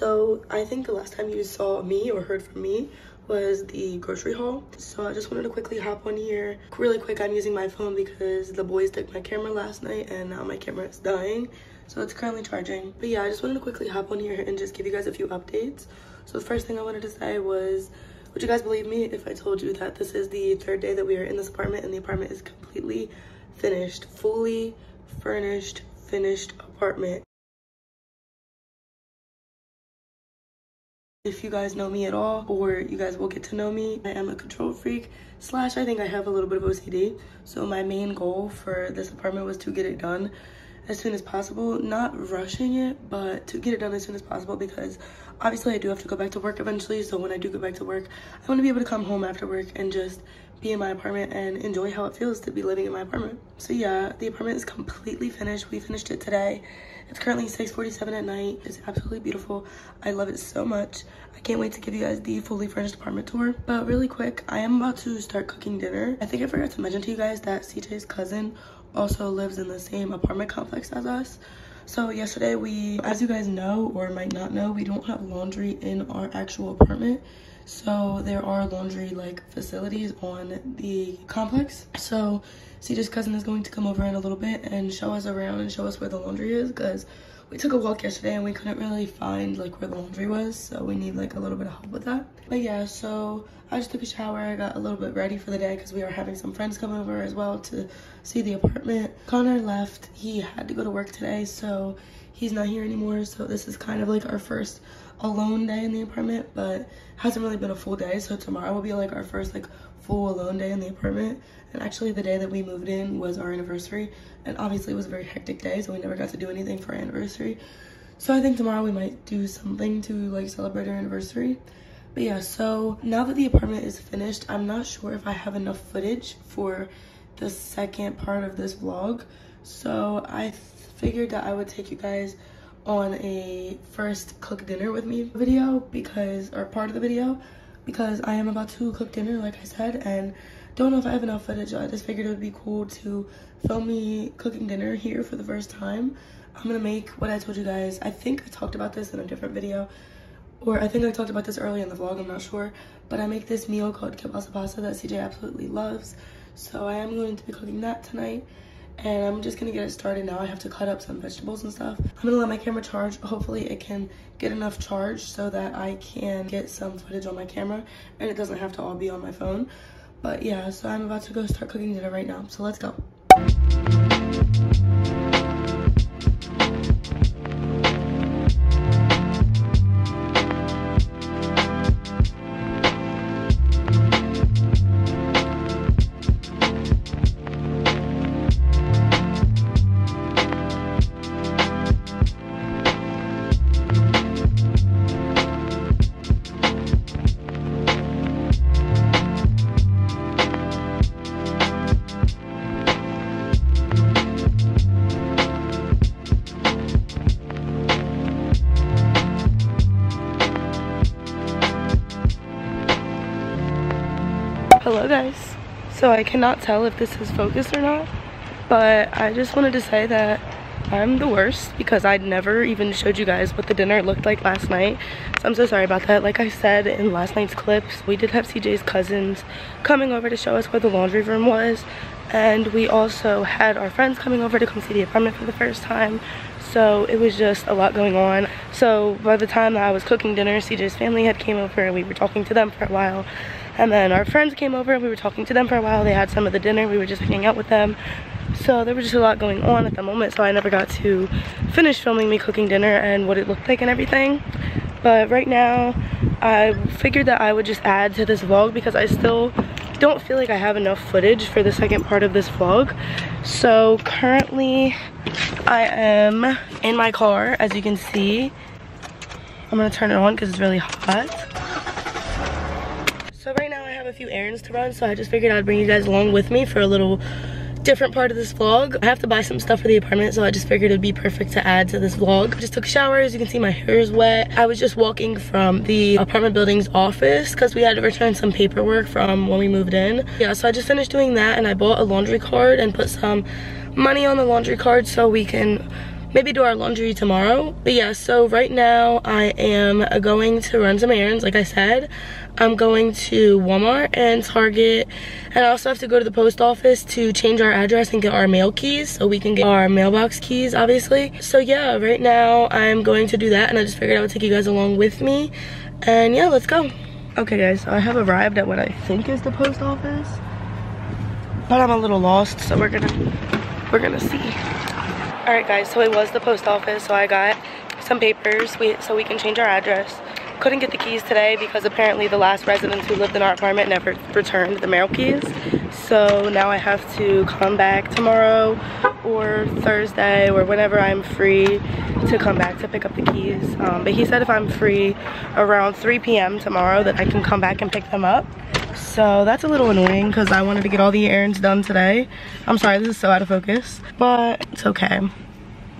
So I think the last time you saw me or heard from me was the grocery haul. So I just wanted to quickly hop on here. Really quick, I'm using my phone because the boys took my camera last night and now my camera is dying. So it's currently charging. But yeah, I just wanted to quickly hop on here and just give you guys a few updates. So the first thing I wanted to say was, would you guys believe me if I told you that this is the third day that we are in this apartment and the apartment is completely finished, fully furnished, finished apartment. If you guys know me at all, or you guys will get to know me, I am a control freak, slash I think I have a little bit of OCD. So my main goal for this apartment was to get it done as soon as possible. Not rushing it, but to get it done as soon as possible because obviously I do have to go back to work eventually. So when I do go back to work, I want to be able to come home after work and just be in my apartment and enjoy how it feels to be living in my apartment. So yeah, the apartment is completely finished. We finished it today. It's currently 6.47 at night. It's absolutely beautiful. I love it so much. I can't wait to give you guys the fully furnished apartment tour. But really quick, I am about to start cooking dinner. I think I forgot to mention to you guys that CJ's cousin also lives in the same apartment complex as us. So yesterday we, as you guys know or might not know, we don't have laundry in our actual apartment. So there are laundry like facilities on the complex. So CJ's cousin is going to come over in a little bit and show us around and show us where the laundry is because we took a walk yesterday and we couldn't really find like where the laundry was so we need like a little bit of help with that but yeah so i just took a shower i got a little bit ready for the day because we are having some friends come over as well to see the apartment connor left he had to go to work today so he's not here anymore so this is kind of like our first alone day in the apartment but hasn't really been a full day. So tomorrow will be like our first like full alone day in the apartment. And actually the day that we moved in was our anniversary. And obviously it was a very hectic day so we never got to do anything for our anniversary. So i think tomorrow we might do something to like celebrate our anniversary. But yeah so now that the apartment is finished i'm not sure if i have enough footage for the second part of this vlog. So i figured that i would take you guys on a first cook dinner with me video because or part of the video because I am about to cook dinner like I said and don't know if I have enough footage. I just figured it would be cool to film me cooking dinner here for the first time. I'm gonna make what I told you guys. I think I talked about this in a different video or I think I talked about this early in the vlog, I'm not sure. But I make this meal called kielbasa pasta that CJ absolutely loves. So I am going to be cooking that tonight and I'm just gonna get it started now. I have to cut up some vegetables and stuff. I'm gonna let my camera charge. Hopefully it can get enough charge so that I can get some footage on my camera and it doesn't have to all be on my phone. But yeah, so I'm about to go start cooking dinner right now. So let's go. Hello guys. So I cannot tell if this is focused or not, but I just wanted to say that I'm the worst because I'd never even showed you guys what the dinner looked like last night. So I'm so sorry about that. Like I said in last night's clips, we did have CJ's cousins coming over to show us where the laundry room was. And we also had our friends coming over to come see the apartment for the first time. So it was just a lot going on. So by the time I was cooking dinner, CJ's family had came over and we were talking to them for a while. And then our friends came over and we were talking to them for a while. They had some of the dinner. We were just hanging out with them. So there was just a lot going on at the moment. So I never got to finish filming me cooking dinner and what it looked like and everything. But right now, I figured that I would just add to this vlog because I still don't feel like I have enough footage for the second part of this vlog. So currently, I am in my car, as you can see. I'm gonna turn it on because it's really hot. So right now I have a few errands to run, so I just figured I'd bring you guys along with me for a little different part of this vlog. I have to buy some stuff for the apartment, so I just figured it'd be perfect to add to this vlog. I just took a shower, as you can see my hair is wet. I was just walking from the apartment building's office because we had to return some paperwork from when we moved in. Yeah, so I just finished doing that and I bought a laundry card and put some money on the laundry card so we can maybe do our laundry tomorrow. But yeah, so right now I am going to run some errands, like I said. I'm going to Walmart and Target. And I also have to go to the post office to change our address and get our mail keys so we can get our mailbox keys, obviously. So yeah, right now I'm going to do that and I just figured I would take you guys along with me. And yeah, let's go. Okay guys, so I have arrived at what I think is the post office. But I'm a little lost, so we're gonna, we're gonna see. All right guys, so it was the post office, so I got some papers we, so we can change our address. Couldn't get the keys today because apparently the last residents who lived in our apartment never returned the mail keys. So now I have to come back tomorrow or Thursday or whenever I'm free to come back to pick up the keys. Um, but he said if I'm free around 3 p.m. tomorrow that I can come back and pick them up. So that's a little annoying because I wanted to get all the errands done today. I'm sorry, this is so out of focus, but it's okay.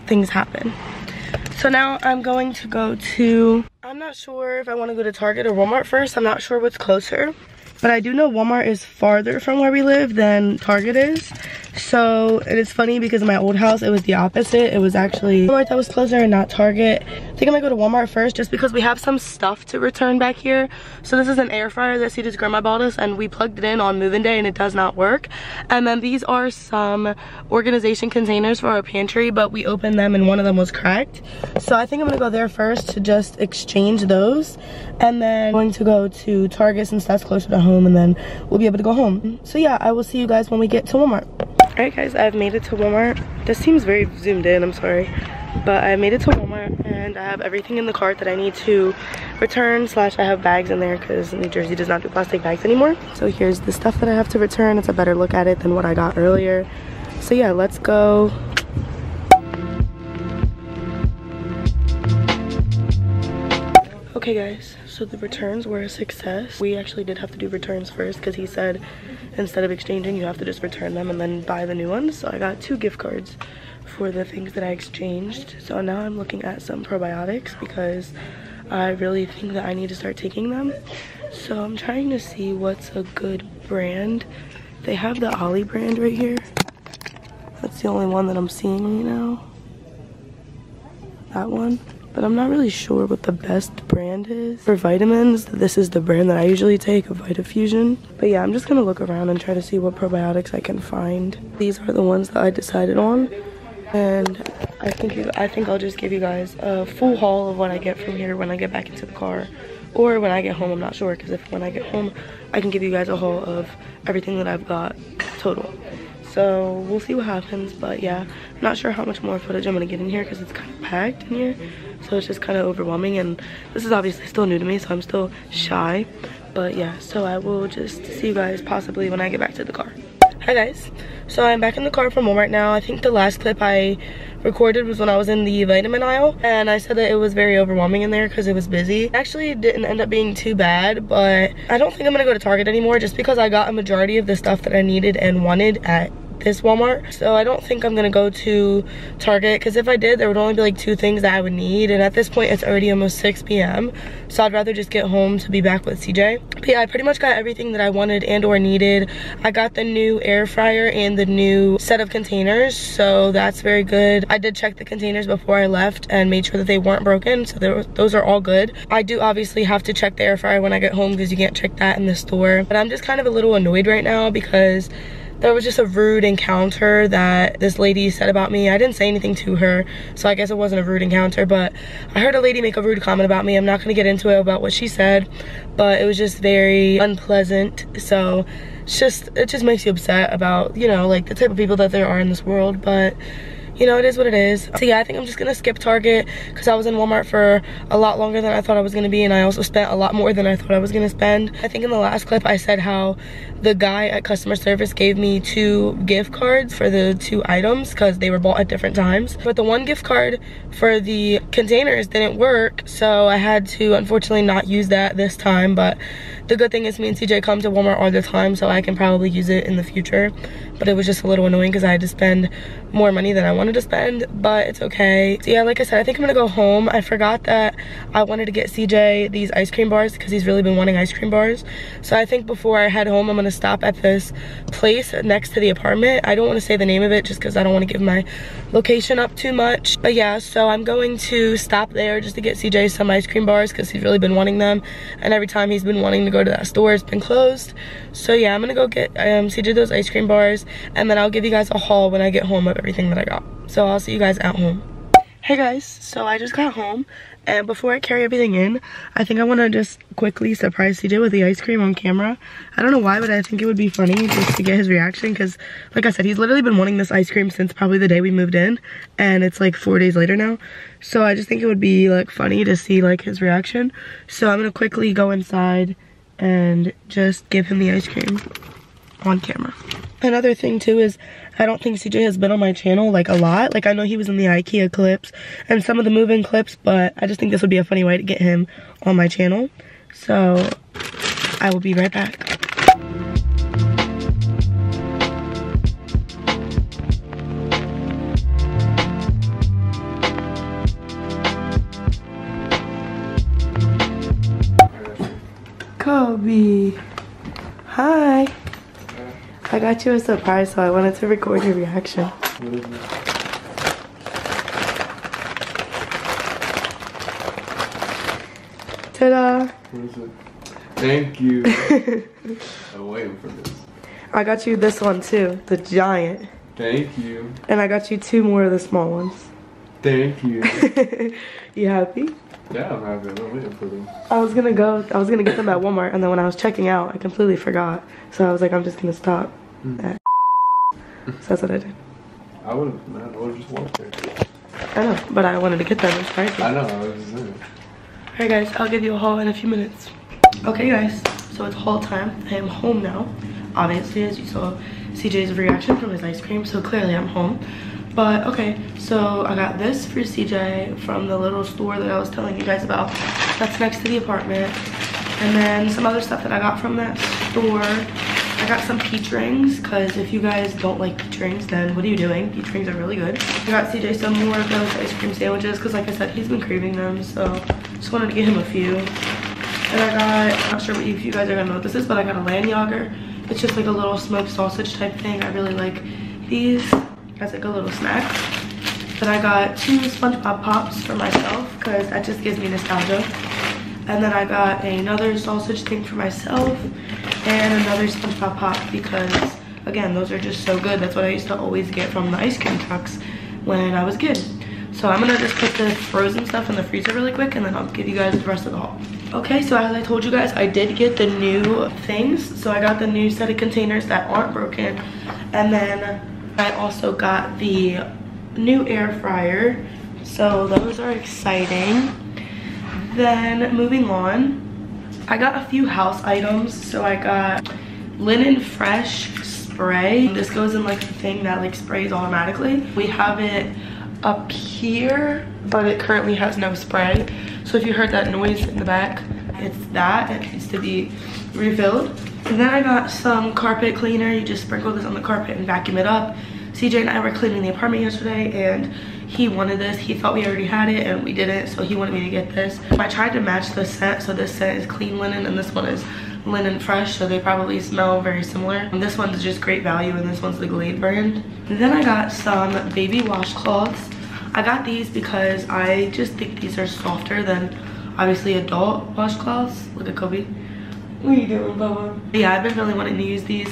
Things happen. So now I'm going to go to, I'm not sure if I want to go to Target or Walmart first. I'm not sure what's closer. But I do know Walmart is farther from where we live than Target is. So it is funny because in my old house, it was the opposite. It was actually Walmart that was closer and not Target. I think I might go to Walmart first just because we have some stuff to return back here. So this is an air fryer that CJ's grandma bought us and we plugged it in on moving day and it does not work. And then these are some organization containers for our pantry, but we opened them and one of them was cracked. So I think I'm gonna go there first to just exchange those. And then I'm going to go to Target since that's closer to home and then we'll be able to go home. So yeah, I will see you guys when we get to Walmart. Alright guys, I've made it to Walmart. This seems very zoomed in, I'm sorry. But I made it to Walmart and I have everything in the cart that I need to return slash I have bags in there because New Jersey does not do plastic bags anymore. So here's the stuff that I have to return. It's a better look at it than what I got earlier. So yeah, let's go Okay guys, so the returns were a success. We actually did have to do returns first because he said instead of exchanging you have to just return them and then buy the new ones. So I got two gift cards for the things that I exchanged. So now I'm looking at some probiotics because I really think that I need to start taking them. So I'm trying to see what's a good brand. They have the Olly brand right here. That's the only one that I'm seeing right now. That one but I'm not really sure what the best brand is. For vitamins, this is the brand that I usually take, Vitafusion. But yeah, I'm just gonna look around and try to see what probiotics I can find. These are the ones that I decided on. And I think you, I think I'll just give you guys a full haul of what I get from here when I get back into the car. Or when I get home, I'm not sure, because if when I get home, I can give you guys a haul of everything that I've got total. So we'll see what happens, but yeah, I'm not sure how much more footage I'm gonna get in here because it's kind of packed in here. So it's just kind of overwhelming and this is obviously still new to me, so I'm still shy. But yeah, so I will just see you guys possibly when I get back to the car. Hi guys, so I'm back in the car from Walmart now. I think the last clip I recorded was when I was in the vitamin aisle and I said that it was very overwhelming in there because it was busy. Actually, it didn't end up being too bad, but I don't think I'm gonna go to Target anymore just because I got a majority of the stuff that I needed and wanted at this Walmart. So I don't think I'm gonna go to Target because if I did, there would only be like two things that I would need. And at this point, it's already almost 6 p.m. So I'd rather just get home to be back with CJ. But yeah, I pretty much got everything that I wanted and or needed. I got the new air fryer and the new set of containers. So that's very good. I did check the containers before I left and made sure that they weren't broken. So those are all good. I do obviously have to check the air fryer when I get home because you can't check that in the store. But I'm just kind of a little annoyed right now because there was just a rude encounter that this lady said about me. I didn't say anything to her, so I guess it wasn't a rude encounter, but I heard a lady make a rude comment about me. I'm not gonna get into it about what she said, but it was just very unpleasant. So it's just, it just makes you upset about, you know, like the type of people that there are in this world, but you know, it is what it is. So yeah, I think I'm just gonna skip Target because I was in Walmart for a lot longer than I thought I was gonna be and I also spent a lot more than I thought I was gonna spend. I think in the last clip I said how the guy at customer service gave me two gift cards for the two items because they were bought at different times. But the one gift card for the containers didn't work, so I had to unfortunately not use that this time, but The good thing is me and CJ come to Walmart all the time, so I can probably use it in the future. But it was just a little annoying because I had to spend more money than I wanted to spend, but it's okay. So yeah, like I said, I think I'm gonna go home. I forgot that I wanted to get CJ these ice cream bars because he's really been wanting ice cream bars. So I think before I head home, I'm gonna stop at this place next to the apartment. I don't wanna say the name of it just because I don't wanna give my location up too much. But yeah, so I'm going to stop there just to get CJ some ice cream bars because he's really been wanting them. And every time he's been wanting to go to that store, it's been closed. So yeah, I'm gonna go get um, CJ those ice cream bars and then I'll give you guys a haul when I get home of everything that I got. So I'll see you guys at home. Hey guys, so I just got home and before I carry everything in, I think I want to just quickly surprise CJ with the ice cream on camera. I don't know why, but I think it would be funny just to get his reaction because, like I said, he's literally been wanting this ice cream since probably the day we moved in and it's like four days later now. So I just think it would be like funny to see like his reaction. So I'm going to quickly go inside and just give him the ice cream on camera. Another thing too is I don't think CJ has been on my channel like a lot. Like I know he was in the Ikea clips and some of the moving clips, but I just think this would be a funny way to get him on my channel. So I will be right back. Kobe. Hi. I got you a surprise, so I wanted to record your reaction. Ta-da! What is it? Thank you. I'm waiting for this. I got you this one too, the giant. Thank you. And I got you two more of the small ones. Thank you. you happy? Yeah, I'm happy. I'm waiting for them. I was gonna go, I was gonna get them at Walmart, and then when I was checking out, I completely forgot. So I was like, I'm just gonna stop mm. So that's what I did. I would have, man, I would have just walked there. I know, but I wanted to get them. It's pricey. I know, I was just saying. Alright guys, I'll give you a haul in a few minutes. Okay guys, so it's haul time. I am home now. Obviously, as you saw CJ's reaction from his ice cream, so clearly I'm home. But okay, so I got this for CJ from the little store that I was telling you guys about. That's next to the apartment. And then some other stuff that I got from that store. I got some peach rings because if you guys don't like peach rings, then what are you doing? Peach rings are really good. I got CJ some more of those ice cream sandwiches because like I said, he's been craving them. So just wanted to get him a few. And I got, I'm not sure if you guys are gonna know what this is, but I got a Landjager. It's just like a little smoked sausage type thing. I really like these as like a little snack. But I got two SpongeBob Pops for myself because that just gives me nostalgia. And then I got another sausage thing for myself and another SpongeBob Pop because, again, those are just so good. That's what I used to always get from the ice cream trucks when I was a kid. So I'm gonna just put the frozen stuff in the freezer really quick and then I'll give you guys the rest of the haul. Okay, so as I told you guys, I did get the new things. So I got the new set of containers that aren't broken. And then I also got the new air fryer. So those are exciting. Then moving on, I got a few house items. So I got linen fresh spray. This goes in like the thing that like sprays automatically. We have it up here, but it currently has no spray. So if you heard that noise in the back, it's that. It needs to be refilled. Then I got some carpet cleaner. You just sprinkle this on the carpet and vacuum it up. CJ and I were cleaning the apartment yesterday and he wanted this. He thought we already had it and we didn't, so he wanted me to get this. I tried to match the scent, so this scent is clean linen and this one is linen fresh, so they probably smell very similar. And this one's just great value and this one's the Glade brand. And then I got some baby washcloths. I got these because I just think these are softer than obviously adult washcloths. Look at Kobe. What are you doing, Bubba? Yeah, I've been really wanting to use these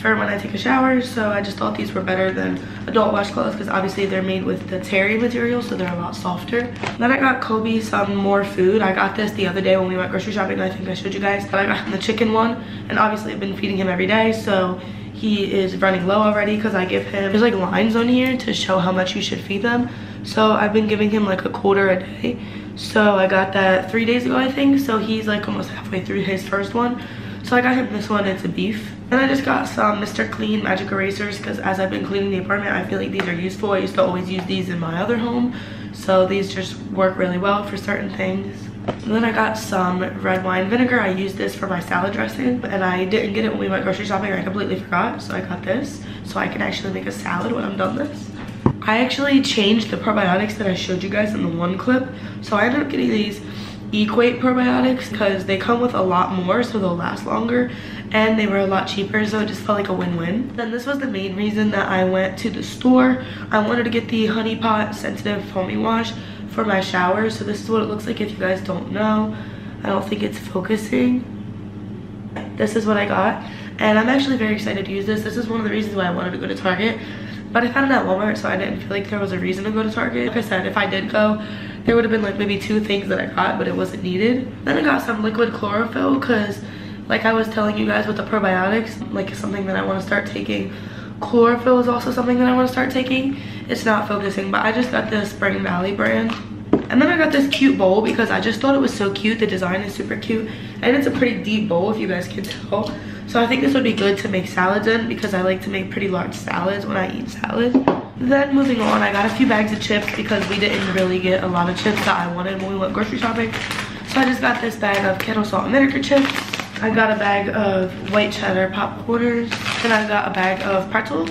for when I take a shower, so I just thought these were better than adult washcloths because obviously they're made with the terry material, so they're a lot softer. Then I got Kobe some more food. I got this the other day when we went grocery shopping. I think I showed you guys, but I got the chicken one, and obviously I've been feeding him every day, so he is running low already because I give him, there's like lines on here to show how much you should feed them. So I've been giving him like a quarter a day. So I got that three days ago, I think. So he's like almost halfway through his first one. So I got him this one, it's a beef. And I just got some Mr. Clean magic erasers because as I've been cleaning the apartment, I feel like these are useful. I used to always use these in my other home. So these just work really well for certain things. And then I got some red wine vinegar. I used this for my salad dressing and I didn't get it when we went grocery shopping. I completely forgot. So I got this so I can actually make a salad when I'm done this. I actually changed the probiotics that I showed you guys in the one clip. So I ended up getting these Equate probiotics because they come with a lot more so they'll last longer and they were a lot cheaper so it just felt like a win-win. Then this was the main reason that I went to the store. I wanted to get the Honey Pot Sensitive Foaming Wash for my shower. So this is what it looks like if you guys don't know. I don't think it's focusing. This is what I got and I'm actually very excited to use this. This is one of the reasons why I wanted to go to Target but I found it at Walmart so I didn't feel like there was a reason to go to Target. Like I said, if I did go, there would have been like maybe two things that I got, but it wasn't needed. Then I got some liquid chlorophyll because like I was telling you guys with the probiotics, like something that I want to start taking. Chlorophyll is also something that I want to start taking. It's not focusing, but I just got the Spring Valley brand. And then I got this cute bowl because I just thought it was so cute. The design is super cute. And it's a pretty deep bowl if you guys can tell. So I think this would be good to make salads in because I like to make pretty large salads when I eat salad. Then moving on, I got a few bags of chips because we didn't really get a lot of chips that I wanted when we went grocery shopping. So I just got this bag of kettle salt and vinegar chips. I got a bag of white cheddar popcorners. And I got a bag of pretzels.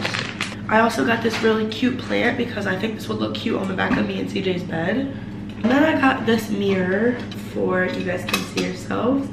I also got this really cute plant because I think this would look cute on the back of me and CJ's bed. And then I got this mirror for you guys can see yourselves.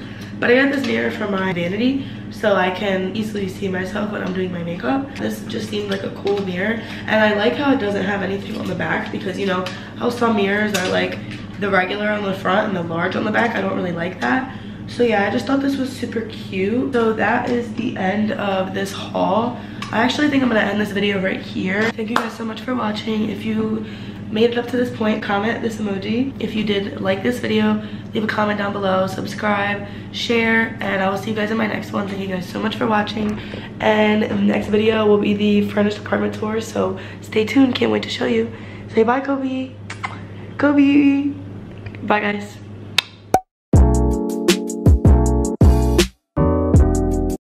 But I got this mirror for my vanity so I can easily see myself when I'm doing my makeup. This just seemed like a cool mirror and I like how it doesn't have anything on the back because you know how some mirrors are like the regular on the front and the large on the back. I don't really like that. So yeah, I just thought this was super cute. So that is the end of this haul. I actually think I'm gonna end this video right here. Thank you guys so much for watching. If you made it up to this point, comment this emoji. If you did like this video, leave a comment down below, subscribe, share, and I will see you guys in my next one. Thank you guys so much for watching. And the next video will be the furnished apartment tour, so stay tuned. Can't wait to show you. Say bye, Kobe. Kobe. Bye, guys.